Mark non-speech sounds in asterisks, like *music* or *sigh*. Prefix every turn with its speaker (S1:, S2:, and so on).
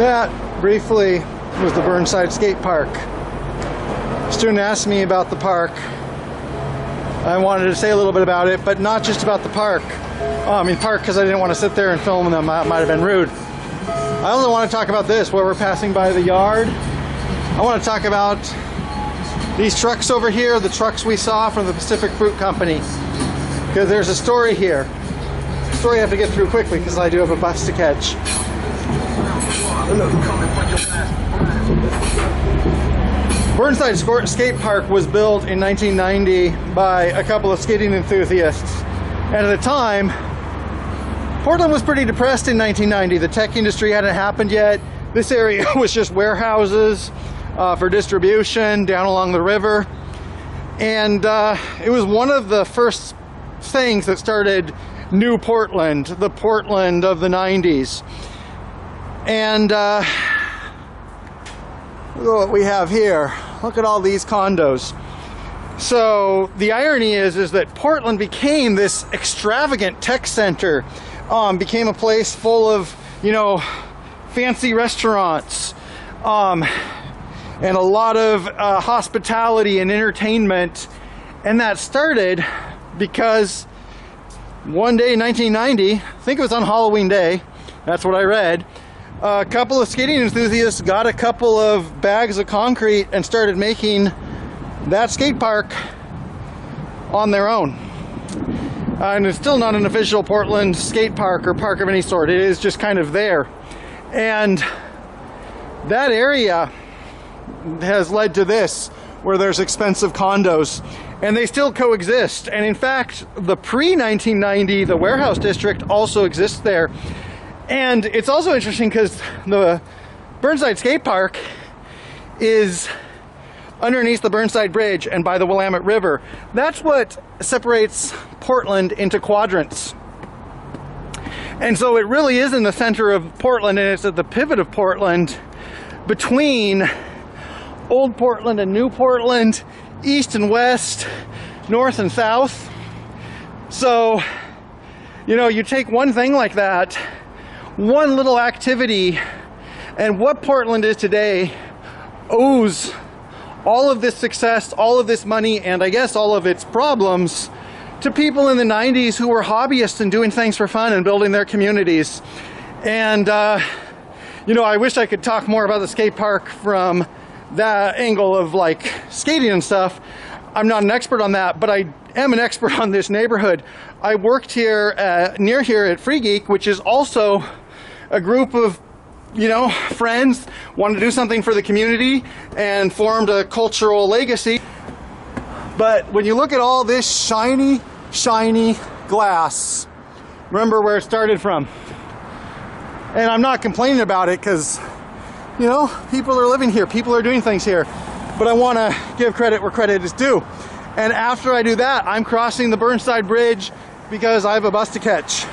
S1: that briefly was the Burnside Skate Park. A student asked me about the park. I wanted to say a little bit about it, but not just about the park. Oh, I mean park because I didn't want to sit there and film them. That might have been rude. I also want to talk about this, where we're passing by the yard. I want to talk about these trucks over here, the trucks we saw from the Pacific Fruit Company. Because there's a story here. A story I have to get through quickly because I do have a bus to catch. Burnside Skate Park was built in 1990 by a couple of skating enthusiasts. And at the time, Portland was pretty depressed in 1990. The tech industry hadn't happened yet. This area *laughs* was just warehouses uh, for distribution down along the river. And uh, it was one of the first things that started New Portland, the Portland of the 90s. And uh, look at what we have here. Look at all these condos. So the irony is, is that Portland became this extravagant tech center, um, became a place full of, you know, fancy restaurants, um, and a lot of uh, hospitality and entertainment. And that started because one day in 1990, I think it was on Halloween Day, that's what I read, a couple of skating enthusiasts got a couple of bags of concrete and started making that skate park on their own. Uh, and it's still not an official Portland skate park or park of any sort. It is just kind of there. And that area has led to this, where there's expensive condos. And they still coexist. And in fact, the pre-1990, the warehouse district also exists there. And it's also interesting because the Burnside Skate Park is underneath the Burnside Bridge and by the Willamette River. That's what separates Portland into quadrants. And so it really is in the center of Portland and it's at the pivot of Portland between Old Portland and New Portland, east and west, north and south. So, you know, you take one thing like that one little activity and what Portland is today owes all of this success, all of this money, and I guess all of its problems to people in the 90s who were hobbyists and doing things for fun and building their communities. And, uh, you know, I wish I could talk more about the skate park from that angle of like skating and stuff. I'm not an expert on that, but I am an *laughs* expert on this neighborhood. I worked here uh, near here at Free Geek, which is also a group of you know friends wanted to do something for the community and formed a cultural legacy. But when you look at all this shiny, shiny glass, remember where it started from. And I'm not complaining about it because, you know, people are living here, people are doing things here. But I want to give credit where credit is due. And after I do that, I'm crossing the Burnside Bridge because I have a bus to catch.